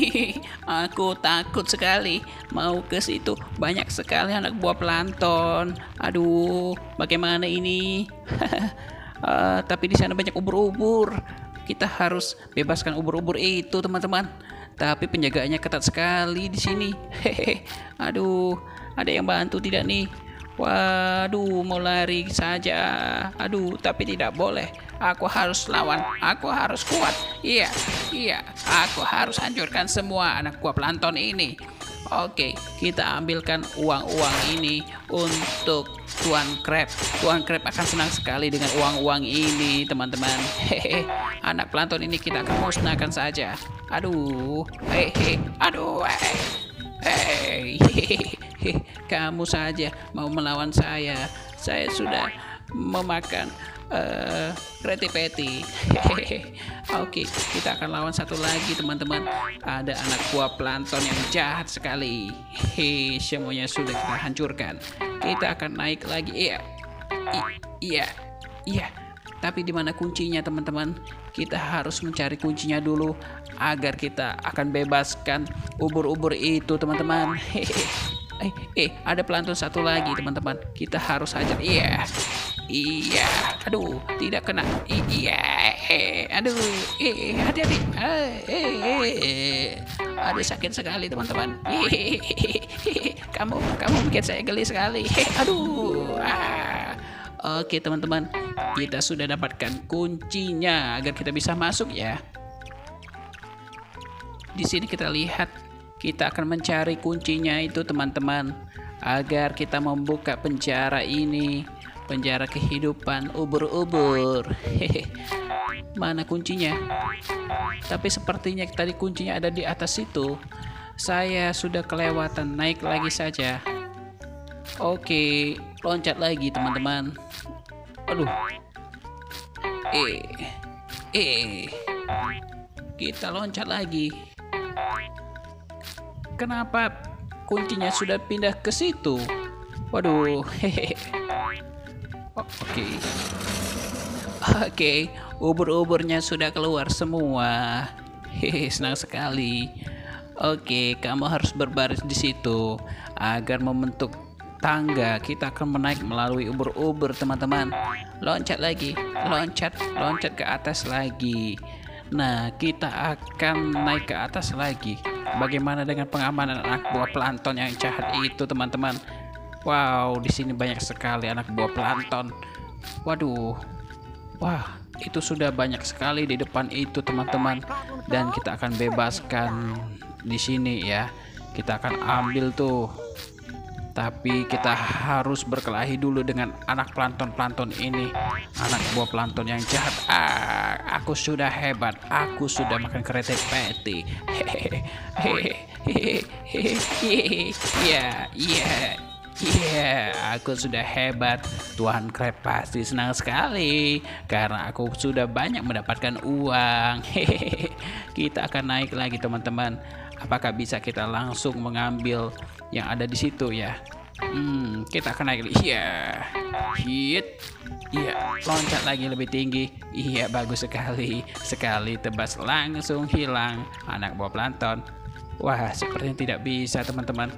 Aku takut sekali mau ke situ. Banyak sekali anak buah plankton. Aduh, bagaimana ini? Ah, tapi di sana banyak ubur-ubur. Kita harus bebaskan ubur-ubur itu, teman-teman. Tapi penjagaannya ketat sekali di sini. Hehe. Aduh, ada yang bantu tidak nih? Waduh, mau lari saja. Aduh, tapi tidak boleh. Aku harus lawan. Aku harus kuat. Iya, iya. Aku harus hancurkan semua anak buah plankton ini. Oke, kita ambilkan uang-uang ini untuk Tuan Crab. Tuan Crab akan senang sekali dengan uang-uang ini, teman-teman. Hehe, anak plankton ini kita akan musnahkan saja. Aduh, hehe, aduh, eh. Hei, kamu saja mau melawan saya. Saya sudah memakan uh, reti peti. Oke, kita akan lawan satu lagi teman-teman. Ada anak buah planton yang jahat sekali. Hehe, semuanya sudah kita hancurkan. Kita akan naik lagi. Iya, iya, iya. Tapi di mana kuncinya teman-teman? Kita harus mencari kuncinya dulu agar kita akan bebaskan ubur-ubur itu teman-teman. Eh, eh, ada pelantun satu lagi teman-teman. Kita harus hajar. Iya, iya. Aduh, tidak kena. Iya, eh, aduh, eh, hati-hati. Eh, eh. Aduh sakit sekali teman-teman. Kamu, kamu bikin saya geli sekali. Aduh, ah. Oke teman-teman, kita sudah dapatkan kuncinya agar kita bisa masuk ya. Di sini kita lihat kita akan mencari kuncinya itu teman-teman agar kita membuka penjara ini, penjara kehidupan ubur-ubur. Hehe. Mana kuncinya? Tapi sepertinya tadi kuncinya ada di atas situ. Saya sudah kelewatan, naik lagi saja. Oke, loncat lagi teman-teman. Aduh. Eh. Eh. Kita loncat lagi. Kenapa kuncinya sudah pindah ke situ? Waduh. Hehe. Oh, Oke. Oke, ubur-uburnya sudah keluar semua. Hehe, senang sekali. Oke, kamu harus berbaris di situ agar membentuk tangga. Kita akan menaik melalui ubur-ubur, teman-teman. Loncat lagi, loncat, loncat ke atas lagi. Nah, kita akan naik ke atas lagi. Bagaimana dengan pengamanan anak buah plankton yang jahat itu, teman-teman? Wow, di sini banyak sekali anak buah plankton. Waduh, Wah, itu sudah banyak sekali di depan itu teman-teman dan kita akan bebaskan di sini ya. Kita akan ambil tuh. Tapi kita harus berkelahi dulu dengan anak planton-planton ini. Anak buah planton yang jahat. Ah, aku sudah hebat. Aku sudah makan kereta peti. Hehehe. Ya, ya. Iya, aku sudah hebat. Tuhan Crab pasti senang sekali karena aku sudah banyak mendapatkan uang. Kita akan naik lagi, teman-teman. Apakah bisa kita langsung mengambil yang ada di situ ya? Hmm, kita akan naik. Iya. Hit. Iya, loncat lagi lebih tinggi. Iya, bagus sekali. Sekali tebas langsung hilang anak buah plankton. Wah, sepertinya tidak bisa, teman-teman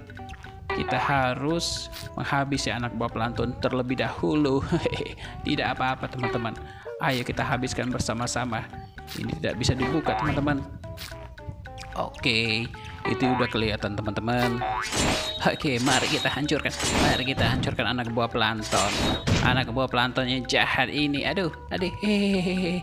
kita harus menghabisi anak buah plankton terlebih dahulu. tidak apa-apa teman-teman. Ayo kita habiskan bersama-sama. Ini tidak bisa dibuka teman-teman. Oke, itu udah kelihatan teman-teman. Oke, mari kita hancurkan. Mari kita hancurkan anak buah plankton. Anak buah plankton yang jahat ini. Aduh, aduh. Hehehe.